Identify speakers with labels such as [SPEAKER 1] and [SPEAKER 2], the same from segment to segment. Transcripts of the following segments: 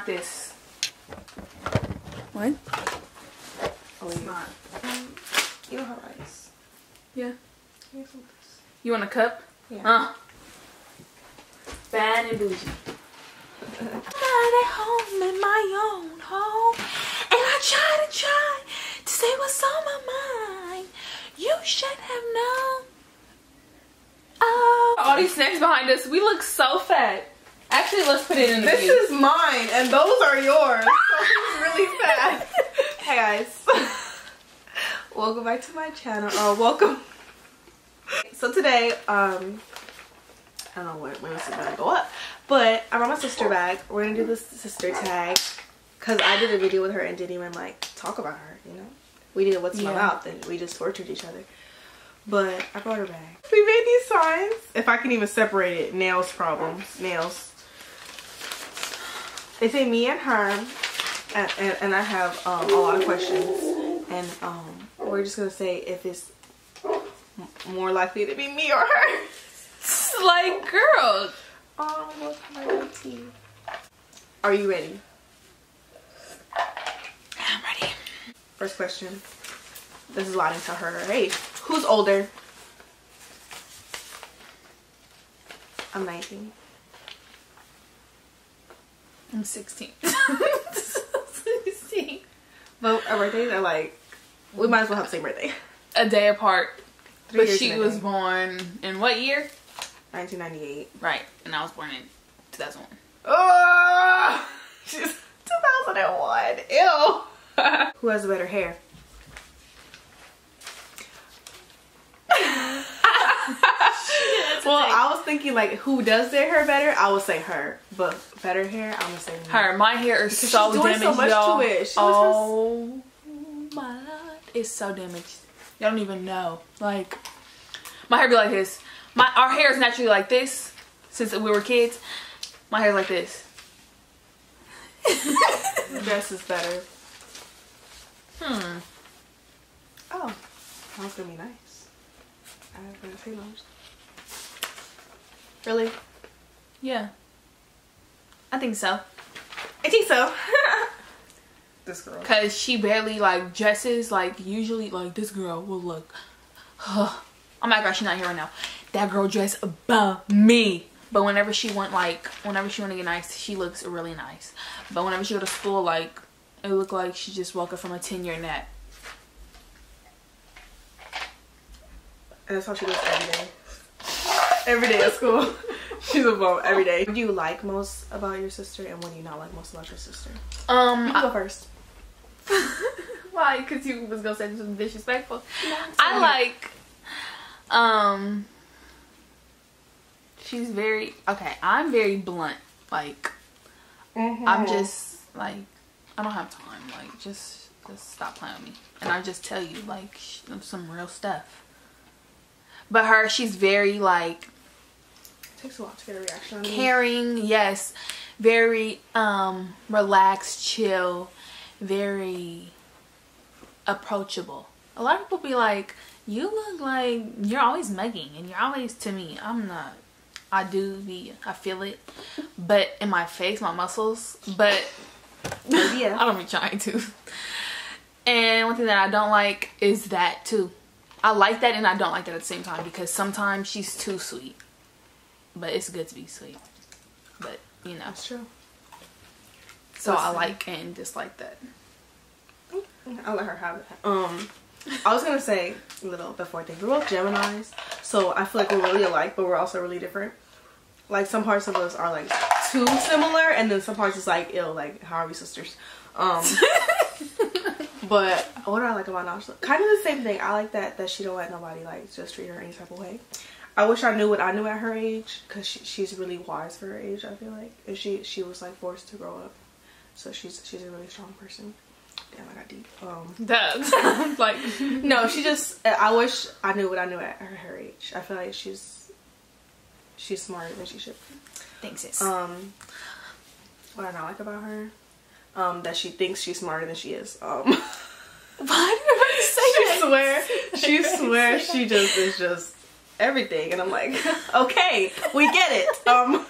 [SPEAKER 1] not this. What?
[SPEAKER 2] Oh,
[SPEAKER 1] It's
[SPEAKER 2] yeah.
[SPEAKER 1] not.
[SPEAKER 2] Um, you don't have ice.
[SPEAKER 1] Yeah.
[SPEAKER 2] Here's some of this.
[SPEAKER 1] You want a cup?
[SPEAKER 2] Yeah.
[SPEAKER 1] Huh? Bad and bougie. I'm not at home in my own home, and I try to try to say what's on my mind. You should have known. Oh, all these snacks behind us. We look so fat. Actually, let's put it in the
[SPEAKER 2] This
[SPEAKER 1] view.
[SPEAKER 2] is mine, and those are yours. So it's really sad. hey guys, welcome back to my channel. Oh, welcome. So today, um, I don't know when, when this is gonna go up, but I brought my sister back. We're gonna do this sister tag because I did a video with her and didn't even like talk about her. You know, we did what's in my mouth and we just tortured each other. But I brought her back. We made these signs. If I can even separate it, nails problems, nails. They say me and her, and, and, and I have um, a lot of questions, and um, we're just gonna say if it's more likely to be me or her.
[SPEAKER 1] like, girl.
[SPEAKER 2] Oh, little. Are you ready?
[SPEAKER 1] I'm ready.
[SPEAKER 2] First question. This is allowing to her her age. Who's older? I'm 19.
[SPEAKER 1] I'm 16. 16.
[SPEAKER 2] But our birthdays are like, we might as well have the same birthday.
[SPEAKER 1] A day apart.
[SPEAKER 2] Three
[SPEAKER 1] but she was born in what year?
[SPEAKER 2] 1998.
[SPEAKER 1] Right. And I was born in 2001.
[SPEAKER 2] Oh, she's 2001. Ew. Who has better hair? Well, I was thinking like who does their hair better? I would say her, but better hair, I'm gonna say me.
[SPEAKER 1] Her, my hair is so
[SPEAKER 2] she's doing
[SPEAKER 1] damaged,
[SPEAKER 2] so much to
[SPEAKER 1] y'all.
[SPEAKER 2] it. She
[SPEAKER 1] oh my lord, it's so damaged. Y'all don't even know. Like, my hair be like this. My our hair is naturally like this since we were kids. My hair's like this.
[SPEAKER 2] The dress is better.
[SPEAKER 1] Hmm.
[SPEAKER 2] Oh, that was gonna be nice. I was gonna say. Really?
[SPEAKER 1] Yeah. I think so.
[SPEAKER 2] I think so. this girl.
[SPEAKER 1] Cause she barely like dresses like usually like this girl will look. oh my like, she's not here right now. That girl dressed above me. But whenever she went like, whenever she want to get nice, she looks really nice. But whenever she go to school, like, it looked like she just woke up from a 10 year nap.
[SPEAKER 2] And that's how she looks every day. Every day at school. She's a bum every day. What do you like most about your sister and what do you not like most about your sister?
[SPEAKER 1] Um,
[SPEAKER 2] You go first.
[SPEAKER 1] why? Because you was gonna say something disrespectful. I like, um, she's very okay. I'm very blunt. Like, I'm just like, I don't have time. Like, just just stop playing with me, and I just tell you like some real stuff. But her, she's very like
[SPEAKER 2] It takes a lot to get a reaction on me.
[SPEAKER 1] caring, yes, very um relaxed, chill, very approachable. A lot of people be like, "You look like you're always mugging, and you're always to me." I'm not. I do be. I feel it, but in my face, my muscles, but
[SPEAKER 2] Yeah.
[SPEAKER 1] I don't be trying to. And one thing that I don't like is that too. I like that and I don't like that at the same time because sometimes she's too sweet. But it's good to be sweet. But you know,
[SPEAKER 2] That's true.
[SPEAKER 1] so I like and dislike that.
[SPEAKER 2] I'll let her have it. Um, I was gonna say a little before I think we're both Gemini's, so I feel like we're really alike, but we're also really different. Like some parts of us are like too similar, and then some parts is like ill. Like how are we sisters? Um, but what do I like about Nasha? Kind of the same thing. I like that that she don't let nobody like just treat her any type of way. I wish I knew what I knew at her age, cause she, she's really wise for her age. I feel like if she she was like forced to grow up, so she's she's a really strong person. Damn, I got deep. Um,
[SPEAKER 1] That like
[SPEAKER 2] no, she just. I wish I knew what I knew at her, her age. I feel like she's she's smarter than she should. be.
[SPEAKER 1] thanks sis.
[SPEAKER 2] Um, what I not like about her, um, that she thinks she's smarter than she is. Um,
[SPEAKER 1] Why did everybody say
[SPEAKER 2] she
[SPEAKER 1] that?
[SPEAKER 2] swear, she swears she just is just everything, and I'm like, okay, we get it. Um,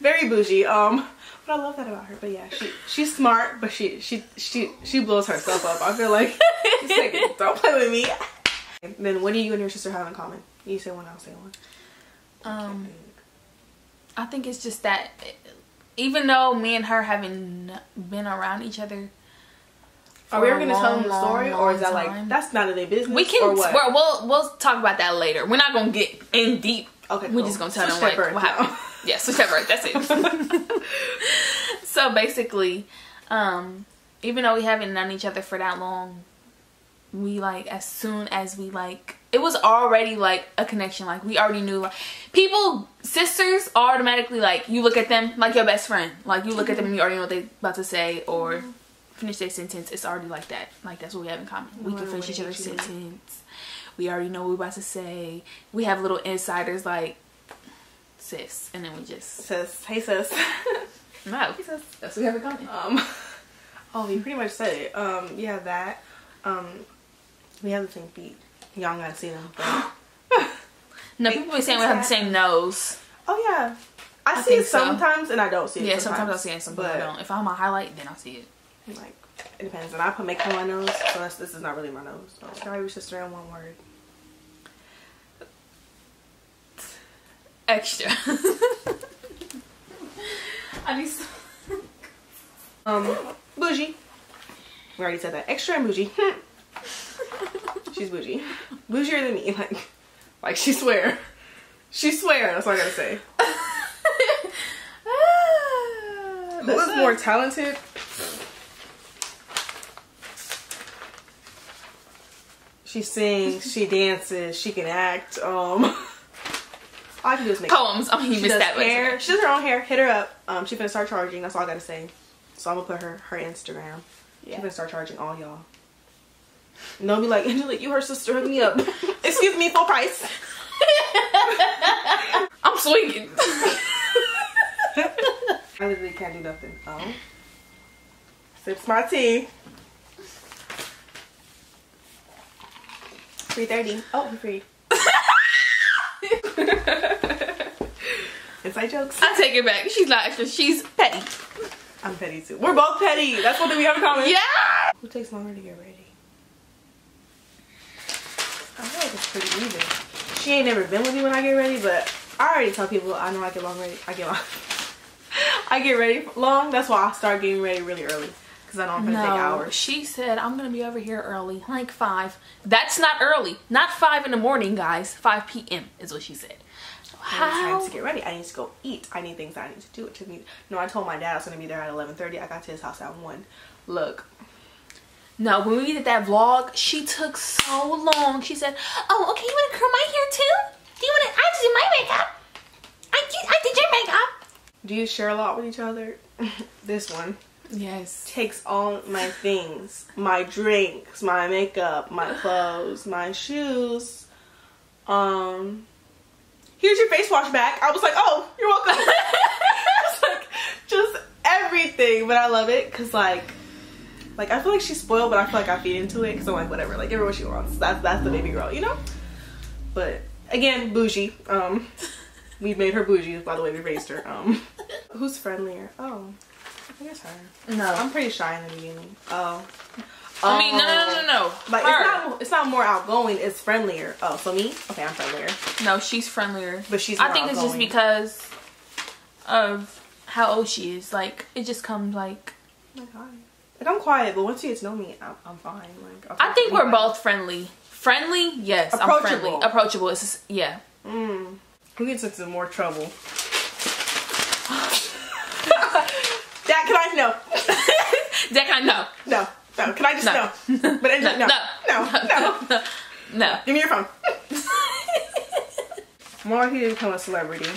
[SPEAKER 2] very bougie. Um, But I love that about her. But yeah, she she's smart, but she she she she blows herself up. I feel like she's like, don't play with me. And then what do you and your sister have in common? You say one, I'll say one.
[SPEAKER 1] Um, I think it's just that even though me and her haven't been around each other,
[SPEAKER 2] Are we ever gonna tell them the story,
[SPEAKER 1] long,
[SPEAKER 2] or is that
[SPEAKER 1] long
[SPEAKER 2] like that's none of their business?
[SPEAKER 1] we can
[SPEAKER 2] or what?
[SPEAKER 1] we're- we'll we'll talk about that later. We're not gonna get in deep.
[SPEAKER 2] Okay,
[SPEAKER 1] we're
[SPEAKER 2] cool.
[SPEAKER 1] just gonna tell
[SPEAKER 2] Switch
[SPEAKER 1] them
[SPEAKER 2] that
[SPEAKER 1] like
[SPEAKER 2] bird
[SPEAKER 1] what
[SPEAKER 2] now.
[SPEAKER 1] happened. Yeah, switch that bird. That's it. so basically, um, even though we haven't known each other for that long, we like as soon as we like it was already like a connection. Like we already knew like people sisters automatically like you look at them like your best friend. Like you look at them and you already know what they about to say or finish that sentence. It's already like that. Like that's what we have in common. We can
[SPEAKER 2] What
[SPEAKER 1] finish each other's sentence. We already know what we're about to say. We have little insiders like sis and then we just
[SPEAKER 2] Sis, hey sis.
[SPEAKER 1] no. That's what we have in common.
[SPEAKER 2] um, oh, you pretty much said it. Um, yeah, that. Um, we have the same feet. Y'all gotta see them.
[SPEAKER 1] No, people be saying we have the same nose.
[SPEAKER 2] oh yeah, I,
[SPEAKER 1] I
[SPEAKER 2] see it
[SPEAKER 1] so.
[SPEAKER 2] sometimes, and I don't see it.
[SPEAKER 1] Yeah, sometimes I'll see it, sometimes I
[SPEAKER 2] but,
[SPEAKER 1] don't. If I'm a highlight, then I'll see it.
[SPEAKER 2] Like it depends. And I put makeup on my nose, so that's, this is not really my nose. So sorry, we sister in one word.
[SPEAKER 1] Extra. I need some.
[SPEAKER 2] Um, bougie. We already said that. Extra and bougie. She's bougie. Bougier than me. Like, like she swear. She swear. That's all I gotta say. Who is more talented? She sings, she dances, she can act. Um, all I can do is make
[SPEAKER 1] poems? Oh, you
[SPEAKER 2] She
[SPEAKER 1] missed
[SPEAKER 2] does
[SPEAKER 1] that.
[SPEAKER 2] hair. She does her own hair. Hit her up. Um, she's gonna start charging. That's all I gotta say. So I'm gonna put her her Instagram. She's gonna start charging all y'all. And they'll be like, Angela, you her sister, hook me up. Excuse me, full price.
[SPEAKER 1] I'm swinging.
[SPEAKER 2] I literally can't do nothing. Oh. Sips my tea. 3.30. Oh, he free. Inside jokes.
[SPEAKER 1] I take it back. She's not extra. She's petty.
[SPEAKER 2] I'm petty too. We're both petty. That's one thing we have in common.
[SPEAKER 1] Yeah.
[SPEAKER 2] Who takes longer to get ready? I feel like it's pretty even. She ain't never been with me when I get ready, but I already tell people I know I get long ready. I get long. I get ready long. That's why I start getting ready really early because I know I'm gonna take
[SPEAKER 1] No,
[SPEAKER 2] hours.
[SPEAKER 1] she said I'm gonna be over here early, like five. That's not early. Not five in the morning, guys. Five p.m. is what she said.
[SPEAKER 2] I need time to get ready. I need to go eat. I need things I need to do. It took me. No, I told my dad I was gonna be there at 11:30. I got to his house at one. Look,
[SPEAKER 1] No, when we did that vlog, she took so long. She said, "Oh, okay, you want to curl my hair too? Do you want to? I just did my makeup. I did. I did your makeup."
[SPEAKER 2] do you share a lot with each other? this one.
[SPEAKER 1] Yes.
[SPEAKER 2] takes all my things my drinks my makeup my clothes my shoes. Um here's your face wash back. I was like oh you're welcome. Like just everything but i love it because like like i feel like she's spoiled but i feel like i feed into it because i'm like whatever like everyone she wants. That's that's the baby girl you know? But again bougie. Um we made her bougie by the way we raised her. Um who's friendlier? Oh i guess her
[SPEAKER 1] No.
[SPEAKER 2] I'm pretty shy in the beginning. Oh.
[SPEAKER 1] I mean, no, no, no, no, no.
[SPEAKER 2] Like
[SPEAKER 1] Her.
[SPEAKER 2] it's not it's not more outgoing, it's friendlier. Oh, so me? Okay, I'm friendlier.
[SPEAKER 1] No, she's friendlier.
[SPEAKER 2] But she's
[SPEAKER 1] I
[SPEAKER 2] more
[SPEAKER 1] think it's just because of how old she is. Like it just comes like.
[SPEAKER 2] Oh my god. Like I'm quiet, but once you get to know me, I'm, I'm fine. Like I'll
[SPEAKER 1] I think
[SPEAKER 2] to
[SPEAKER 1] we're
[SPEAKER 2] anybody.
[SPEAKER 1] both friendly. Friendly, yes. I'm
[SPEAKER 2] Approachable.
[SPEAKER 1] friendly. Approachable. It's just, yeah.
[SPEAKER 2] Mm. Who gets into more trouble? Can I no?
[SPEAKER 1] That kind of
[SPEAKER 2] No. No. Can I just
[SPEAKER 1] No.
[SPEAKER 2] no? But Angela,
[SPEAKER 1] no.
[SPEAKER 2] no. No. No.
[SPEAKER 1] no. no.
[SPEAKER 2] Give me your phone. More likely to become a celebrity.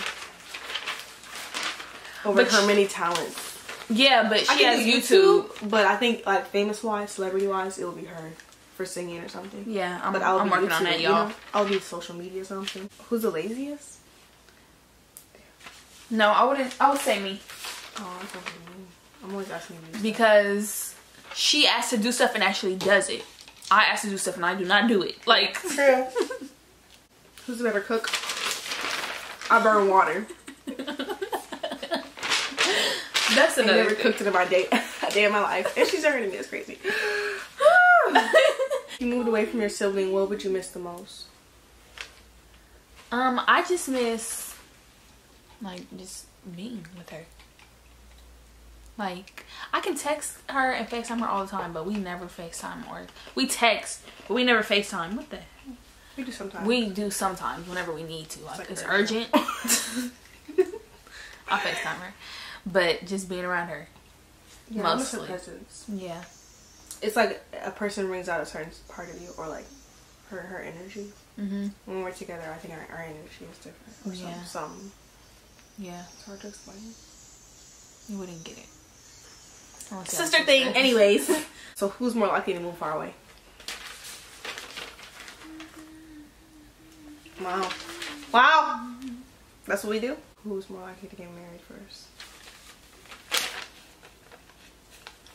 [SPEAKER 2] Over
[SPEAKER 1] But
[SPEAKER 2] her
[SPEAKER 1] she-
[SPEAKER 2] many talents.
[SPEAKER 1] Yeah, but she
[SPEAKER 2] can
[SPEAKER 1] has
[SPEAKER 2] do
[SPEAKER 1] YouTube.
[SPEAKER 2] but I think like famous wise, celebrity wise, it will be her for singing or something.
[SPEAKER 1] Yeah, I'm,
[SPEAKER 2] but I'll
[SPEAKER 1] I'm
[SPEAKER 2] be
[SPEAKER 1] working on that,
[SPEAKER 2] you
[SPEAKER 1] y'all.
[SPEAKER 2] know? I'll be social media or something. Who's the laziest?
[SPEAKER 1] No, I wouldn't. I would say me
[SPEAKER 2] Oh, that's not me. I'm always asking you.
[SPEAKER 1] because she asks to do stuff and actually does it. I ask to do stuff and I do not do it. Like,
[SPEAKER 2] Who's the better cook? I burn water.
[SPEAKER 1] That's
[SPEAKER 2] I
[SPEAKER 1] another
[SPEAKER 2] never
[SPEAKER 1] thing.
[SPEAKER 2] cooked it in my day a day in my life, and she's earning me. It's crazy. you moved away from your sibling. What would you miss the most?
[SPEAKER 1] Um, I just miss like just being with her. Like I can text her and FaceTime her all the time, but we never FaceTime or we text, but we never FaceTime. What the heck?
[SPEAKER 2] We do sometimes.
[SPEAKER 1] We do sometimes whenever we need to. Like,
[SPEAKER 2] like
[SPEAKER 1] it's
[SPEAKER 2] urgent.
[SPEAKER 1] I'll FaceTime her. But just being around her.
[SPEAKER 2] yeah, I
[SPEAKER 1] mostly.
[SPEAKER 2] presence.
[SPEAKER 1] Yeah.
[SPEAKER 2] It's like a person brings out a certain part of you, or like her her energy.
[SPEAKER 1] Mhm.
[SPEAKER 2] When we're together, I think our, our energy is different. Or
[SPEAKER 1] Yeah.
[SPEAKER 2] some, some.
[SPEAKER 1] Yeah.
[SPEAKER 2] It's hard to explain.
[SPEAKER 1] You wouldn't get it. Unless you
[SPEAKER 2] Sister thing.
[SPEAKER 1] sister.
[SPEAKER 2] Anyways, so who's more likely to move far away? Wow. Wow. That's what we do. Who's more likely to get married first?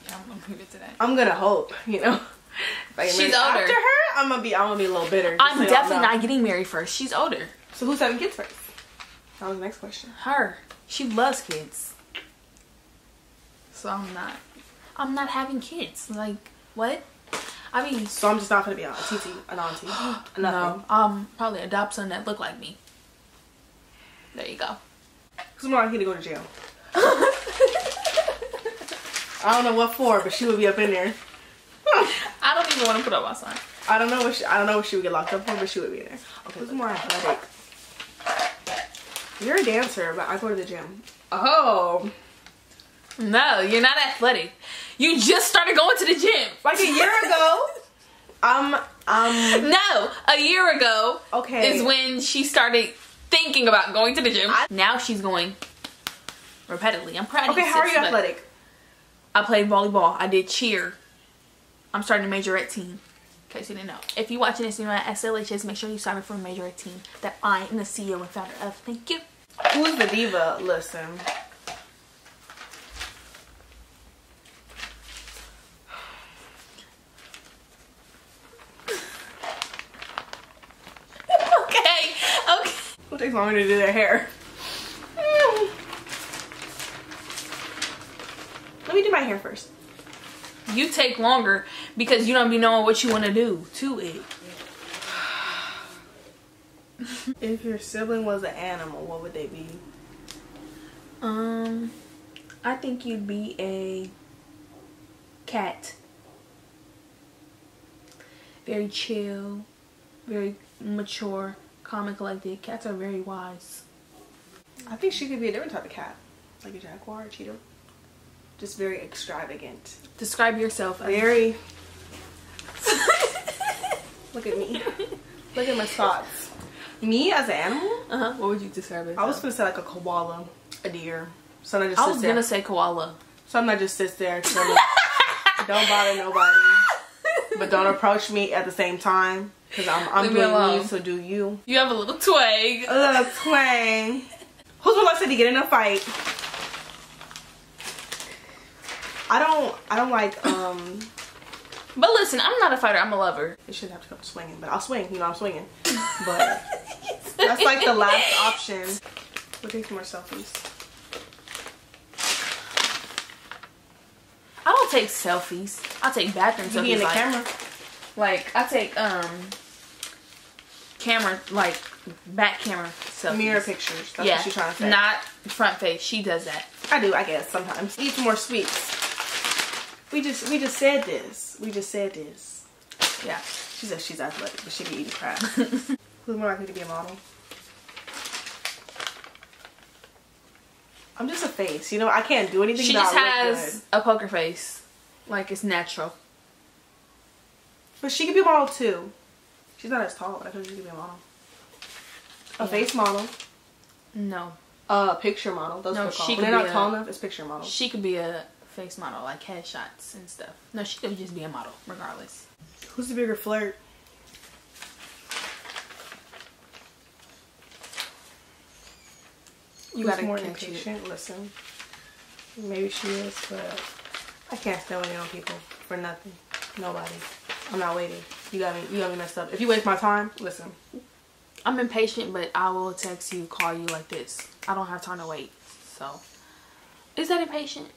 [SPEAKER 1] Yeah, I'm gonna leave it to that.
[SPEAKER 2] I'm gonna hope. You know. If I get
[SPEAKER 1] She's
[SPEAKER 2] married
[SPEAKER 1] older.
[SPEAKER 2] After her, I'm gonna be. I'm gonna be a little bitter.
[SPEAKER 1] I'm
[SPEAKER 2] so y'all
[SPEAKER 1] definitely not getting married first. She's older.
[SPEAKER 2] So who's having kids first? That was the next question.
[SPEAKER 1] Her. She loves kids. So I'm not. I'm not having kids. Like what? I mean,
[SPEAKER 2] So I'm just not gonna be a TT, an auntie, nothing.
[SPEAKER 1] no. Um, probably adopt son that look like me. There you go.
[SPEAKER 2] Who's more likely to go to jail? I don't know what for, but she would be up in there.
[SPEAKER 1] I don't even want to put up my sign.
[SPEAKER 2] I don't know what she, I don't know what she would get locked up for, but she would be in there. Okay, who's more athletic? You're a dancer, but I go to the gym. Oh,
[SPEAKER 1] No, you're not athletic. You just started going to the gym.
[SPEAKER 2] like a year ago. Um, um.
[SPEAKER 1] No, a year ago
[SPEAKER 2] Okay.
[SPEAKER 1] is when she started thinking about going to the gym.
[SPEAKER 2] I-
[SPEAKER 1] now she's going repetitively. I'm proud of
[SPEAKER 2] Okay,
[SPEAKER 1] you.
[SPEAKER 2] how are you athletic?
[SPEAKER 1] I played volleyball. I did cheer. I'm starting a majorette team. In case you didn't know. If you're watching this, you know at SLHS, make sure you sign up for a majorette team that I am the CEO and founder of. Thank you.
[SPEAKER 2] Who's the diva? Listen.
[SPEAKER 1] okay, okay.
[SPEAKER 2] Who takes longer to do their hair? Let me do my hair first.
[SPEAKER 1] You take longer because you don't be knowing what you want to do to it.
[SPEAKER 2] If your sibling was an animal, what would they be?
[SPEAKER 1] Um, I think you'd be a cat. Very chill, very mature, calm and collected. Cats are very wise.
[SPEAKER 2] I think she could be a different type of cat, like a jaguar, a cheetah. Just very extravagant.
[SPEAKER 1] Describe yourself. as-
[SPEAKER 2] Very. Look at me. Look at my spots. Me as an animal?
[SPEAKER 1] Uh-huh. What would you describe as?
[SPEAKER 2] I was gonna say like a koala, a deer. So I just
[SPEAKER 1] I was gonna say koala.
[SPEAKER 2] Some that just sits there, don't bother nobody, but don't approach me at the same time because I'm I'm
[SPEAKER 1] Leave
[SPEAKER 2] doing me, so do you.
[SPEAKER 1] You have a little twig.
[SPEAKER 2] A little twang. Who's more likely to get in a fight? I don't. I don't like. Um.
[SPEAKER 1] But listen, I'm not a fighter. I'm a lover.
[SPEAKER 2] It shouldn't have to come to swinging, but I'll swing. You know I'm swinging. But that's like the last option. We'll take some more selfies.
[SPEAKER 1] I don't take selfies. I take bathroom
[SPEAKER 2] You
[SPEAKER 1] selfies.
[SPEAKER 2] be in the
[SPEAKER 1] like,
[SPEAKER 2] camera.
[SPEAKER 1] Like I take um camera like back camera selfies.
[SPEAKER 2] Mirror pictures. That's
[SPEAKER 1] yeah,
[SPEAKER 2] what she's trying to say.
[SPEAKER 1] not front face. She does that.
[SPEAKER 2] I do, I guess, sometimes. Eat more sweets. We just we just said this. We just said this.
[SPEAKER 1] Yeah.
[SPEAKER 2] She says she's athletic, but she be eating crap. Who's more likely to be a model? I'm just a face. You know, I can't do anything.
[SPEAKER 1] She just has a poker face. Like it's natural.
[SPEAKER 2] But she could be a model too. She's not as tall, but I think she could be a model. A
[SPEAKER 1] Yeah.
[SPEAKER 2] face model.
[SPEAKER 1] No.
[SPEAKER 2] A picture model. Those
[SPEAKER 1] No,
[SPEAKER 2] are called.
[SPEAKER 1] she
[SPEAKER 2] When
[SPEAKER 1] could
[SPEAKER 2] they're
[SPEAKER 1] be
[SPEAKER 2] not
[SPEAKER 1] a-
[SPEAKER 2] tall enough, it's picture model.
[SPEAKER 1] She could be a face model, like headshots and stuff. No, she could just be a model, regardless.
[SPEAKER 2] Who's the bigger flirt?
[SPEAKER 1] You
[SPEAKER 2] Who's
[SPEAKER 1] gotta
[SPEAKER 2] more
[SPEAKER 1] catch it.
[SPEAKER 2] impatient? Listen, maybe she is, but I can't stand waiting on people for nothing. Nobody. I'm not waiting. You got me. You got me messed up. If you waste my time, listen.
[SPEAKER 1] I'm impatient, but I will text you, call you like this. I don't have time to wait. So Is that impatient?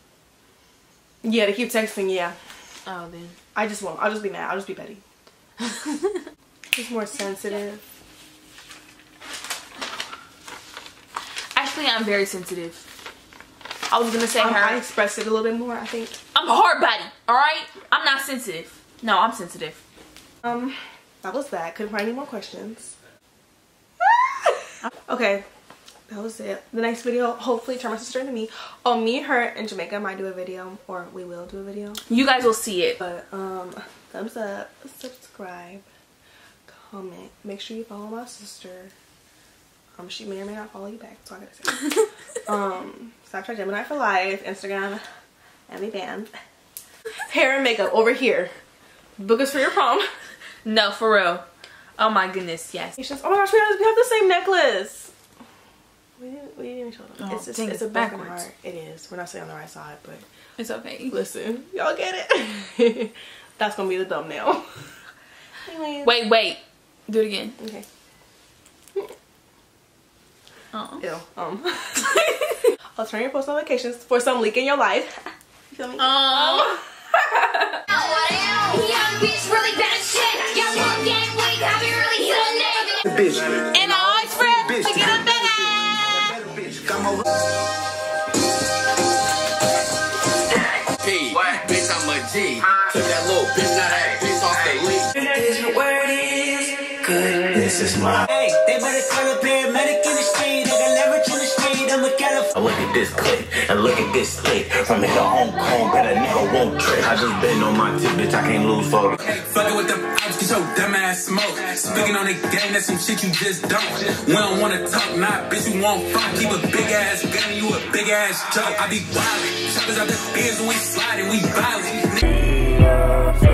[SPEAKER 2] Yeah, they keep texting. Yeah,
[SPEAKER 1] Oh, then.
[SPEAKER 2] I just won't. I'll just be mad. I'll just be petty. He's more sensitive.
[SPEAKER 1] Actually, I'm very sensitive. I was gonna say
[SPEAKER 2] Um,
[SPEAKER 1] her.
[SPEAKER 2] I expressed it a little bit more. I think.
[SPEAKER 1] I'm a hard body. All right. I'm not sensitive. No, I'm sensitive.
[SPEAKER 2] Um, that was that. Couldn't find any more questions. okay, that was it. The next video, hopefully, turn my sister into me. Oh, me and her in Jamaica might do a video, or we will do a video.
[SPEAKER 1] You guys will see it.
[SPEAKER 2] But um, thumbs up, subscribe, comment. Make sure you follow my sister. Um, she may or may not follow you back. That's all I gotta say. um, Snapchat Gemini for life, Instagram, Emmy Band. Hair and makeup over here. Book us for your prom.
[SPEAKER 1] No, for real. Oh my goodness, yes.
[SPEAKER 2] Oh my gosh, we have, we have the same necklace. We didn't, we didn't even show them.
[SPEAKER 1] Oh,
[SPEAKER 2] it's just,
[SPEAKER 1] dang,
[SPEAKER 2] it's
[SPEAKER 1] it's
[SPEAKER 2] a
[SPEAKER 1] backwards.
[SPEAKER 2] heart. It is. We're not saying on the right side, but
[SPEAKER 1] It's okay.
[SPEAKER 2] listen, y'all get it. That's gonna be the thumbnail. Anyways.
[SPEAKER 1] Wait, wait. Do it again.
[SPEAKER 2] Okay.
[SPEAKER 1] Oh.
[SPEAKER 2] Ew. Um. I'll turn your post notifications for some leek in your life. You feel me?
[SPEAKER 1] Oh.
[SPEAKER 3] Bitch, really bad shit. Young one gang weak, have you really hit a nigga?
[SPEAKER 4] bitch.
[SPEAKER 1] And I always friend
[SPEAKER 4] Bitch.
[SPEAKER 1] to get a better.
[SPEAKER 4] Better bitch. Got my
[SPEAKER 5] P. Bitch, I'm a G. Took that little bitch, now that bitch off the leash.
[SPEAKER 4] This is my.
[SPEAKER 6] Hey, they better call a paramedic in the street. I'm a California.
[SPEAKER 7] Look at this clip and look at this split. From here to Hong Kong, bet a nigga won't trip. I just been on my tip, bitch. I can't lose for
[SPEAKER 8] Fucking with the ops, get your dumb ass smoke. Speaking on the game, that's some shit you just don't. We don't wanna talk, nah, bitch, you want front. Keep a big ass gun, you a big ass joke. I be wildin'. Choppers out the beers when we sliding, we violent. Uh,